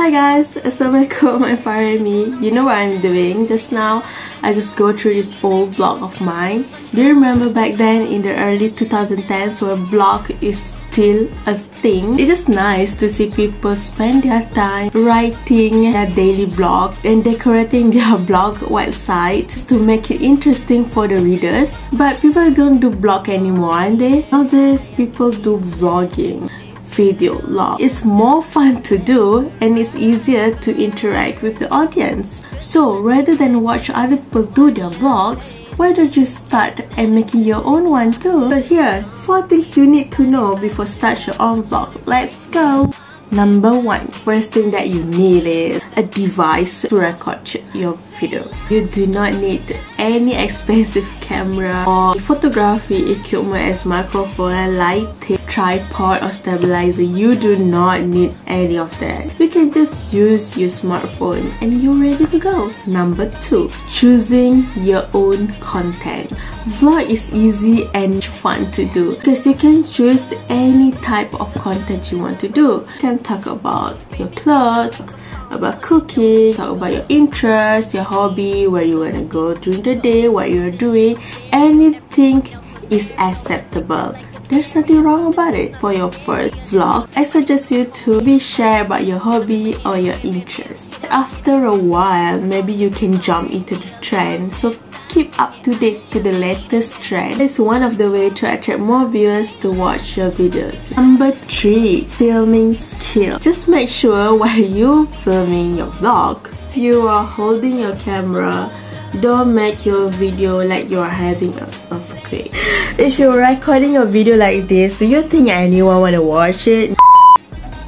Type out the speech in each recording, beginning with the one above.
Hi guys, Assalamualaikum, I'm me. You know what I'm doing just now? I just go through this old blog of mine. Do you remember back then in the early 2010s where blog is still a thing? It's just nice to see people spend their time writing their daily blog and decorating their blog website to make it interesting for the readers. But people don't do blog anymore, aren't they? Nowadays people do vlogging video log. It's more fun to do and it's easier to interact with the audience. So rather than watch other people do their vlogs, why don't you start and making your own one too? So here, 4 things you need to know before start your own vlog. Let's go! Number one, first thing that you need is a device to record your video. You do not need any expensive camera or photography equipment as microphone, lighting, tripod or stabilizer. You do not need any of that. You can just use your smartphone and you're ready to go. Number two, choosing your own content. Vlog is easy and fun to do because you can choose any type of content you want to do. You can talk about your clothes, about cooking, talk about your interests, your hobby, where you want to go during the day, what you're doing. Anything is acceptable. There's nothing wrong about it. For your first vlog, I suggest you to be share about your hobby or your interest. After a while, maybe you can jump into the trend. So keep up to date to the latest trend. It's one of the way to attract more viewers to watch your videos. Number 3. Filming skill. Just make sure while you filming your vlog, you are holding your camera. Don't make your video like you're having a If you're recording a video like this, do you think anyone wanna watch it?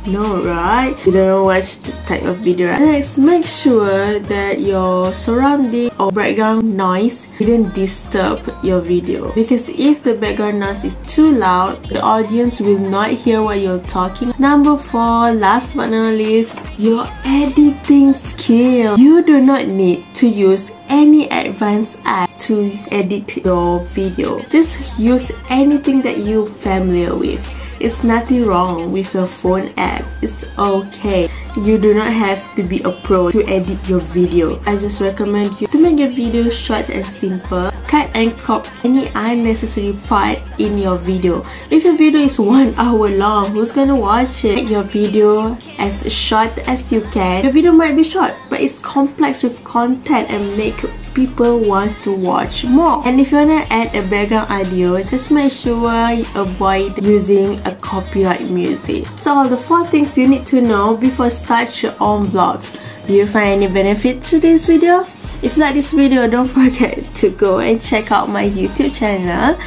No, right? You don't watch the type of video. Right? Next, make sure that your surrounding or background noise didn't disturb your video. Because if the background noise is too loud, the audience will not hear what you're talking. Number four, last but not least, your editing skill. You do not need to use any advanced app to edit your video. Just use anything that you're familiar with. It's nothing wrong with your phone app. It's okay. You do not have to be a pro to edit your video. I just recommend you to make your video short and simple. Cut and crop any unnecessary part in your video. If your video is one hour long, who's gonna watch it? Make your video as short as you can. Your video might be short, but it's complex with content and make people wants to watch more. And if you wanna add a background audio just make sure you avoid using a copyright music. So the four things you need to know before start your own vlogs do you find any benefit to this video? If you like this video don't forget to go and check out my youtube channel.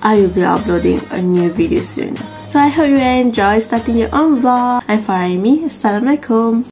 I will be uploading a new video soon. So i hope you enjoy starting your own vlog. I'm Farimi assalamualaikum